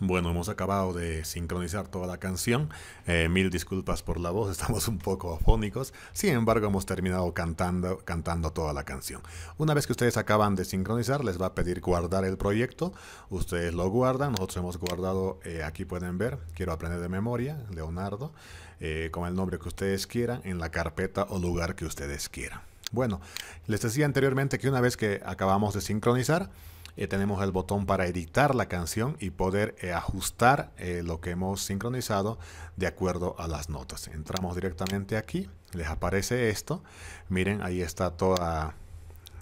Bueno, hemos acabado de sincronizar toda la canción. Eh, mil disculpas por la voz, estamos un poco afónicos. Sin embargo, hemos terminado cantando, cantando toda la canción. Una vez que ustedes acaban de sincronizar, les va a pedir guardar el proyecto. Ustedes lo guardan. Nosotros hemos guardado, eh, aquí pueden ver, quiero aprender de memoria, Leonardo, eh, con el nombre que ustedes quieran, en la carpeta o lugar que ustedes quieran. Bueno, les decía anteriormente que una vez que acabamos de sincronizar, eh, tenemos el botón para editar la canción y poder eh, ajustar eh, lo que hemos sincronizado de acuerdo a las notas. Entramos directamente aquí, les aparece esto. Miren, ahí está toda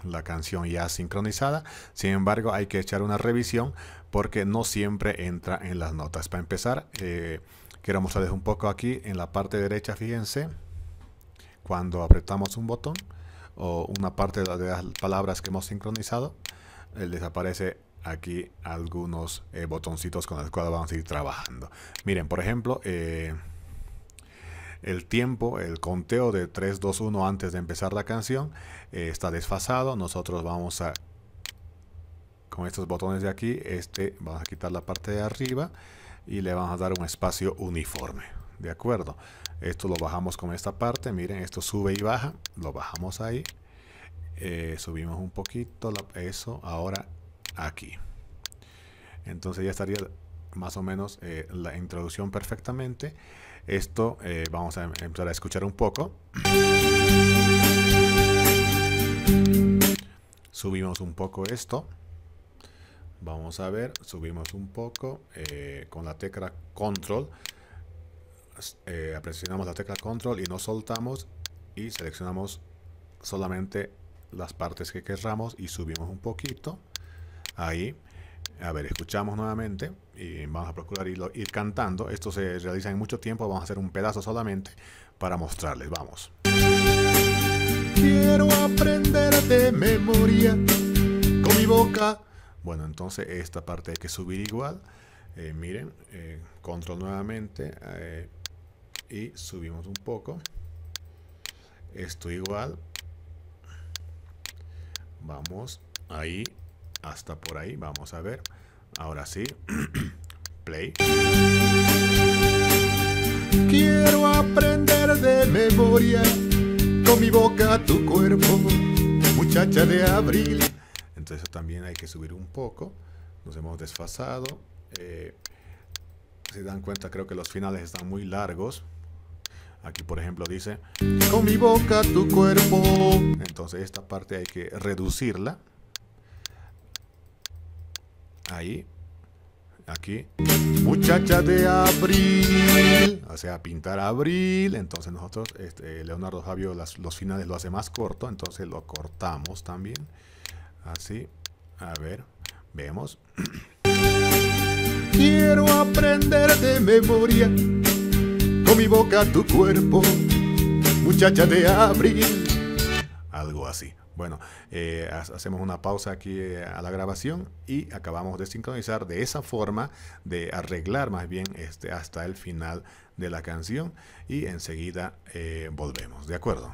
la canción ya sincronizada. Sin embargo, hay que echar una revisión porque no siempre entra en las notas. Para empezar, quiero mostrarles un poco aquí en la parte derecha, fíjense, cuando apretamos un botón o una parte de las palabras que hemos sincronizado, les aparece aquí algunos eh, botoncitos con los cuales vamos a ir trabajando. Miren, por ejemplo, eh, el tiempo, el conteo de 3, 2, 1 antes de empezar la canción eh, está desfasado. Nosotros vamos a, con estos botones de aquí, este, vamos a quitar la parte de arriba y le vamos a dar un espacio uniforme. ¿De acuerdo? Esto lo bajamos con esta parte. Miren, esto sube y baja. Lo bajamos ahí. Eh, subimos un poquito eso ahora aquí. Entonces ya estaría más o menos eh, la introducción perfectamente. Esto eh, vamos a empezar a escuchar un poco. Subimos un poco esto. Vamos a ver subimos un poco con la tecla control. Presionamos la tecla control y nos soltamos y seleccionamos solamente las partes que querramos y subimos un poquito. Ahí. A ver, escuchamos nuevamente y vamos a procurar ir, ir cantando. Esto se realiza en mucho tiempo. Vamos a hacer un pedazo solamente para mostrarles. Vamos. Quiero aprender de memoria con mi boca. Bueno, entonces esta parte hay que subir igual. Eh, miren, eh, control nuevamente eh, y subimos un poco. Esto igual Vamos ahí, hasta por ahí. Vamos a ver. Ahora sí. Play. Quiero aprender de memoria con mi boca tu cuerpo, muchacha de abril. Entonces también hay que subir un poco. Nos hemos desfasado. Eh, si dan cuenta, creo que los finales están muy largos. Aquí, por ejemplo, dice, con mi boca tu cuerpo. Entonces esta parte hay que reducirla. Ahí. Aquí. Muchacha de abril. O sea, pintar abril. Entonces nosotros, este, Leonardo Javio, los finales lo hace más corto. Entonces lo cortamos también. Así. A ver. Vemos. Quiero aprender de memoria mi boca tu cuerpo, muchacha de abril. Algo así. Bueno, eh, hacemos una pausa aquí eh, a la grabación y acabamos de sincronizar de esa forma, de arreglar más bien este, hasta el final de la canción y enseguida eh, volvemos. ¿De acuerdo?